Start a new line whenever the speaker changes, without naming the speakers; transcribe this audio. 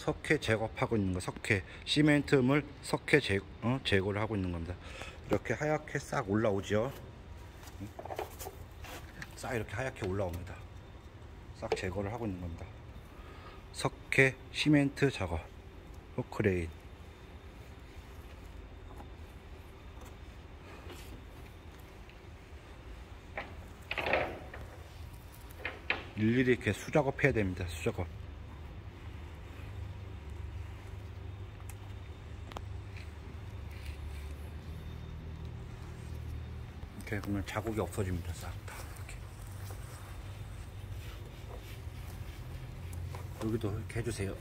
석회 제거하고 있는 거 석회. 시멘트물 석회 제, 어, 제거를 하고 있는 겁니다. 이렇게 하얗게 싹 올라오죠? 싹 이렇게 하얗게 올라옵니다. 싹 제거를 하고 있는 겁니다. 석회 시멘트 작업. 포크레인. 일일이 이렇게 수작업 해야 됩니다. 수작업 이렇게 보면 자국이 없어집니다 싹 다. 이렇게. 여기도 이렇게 해주세요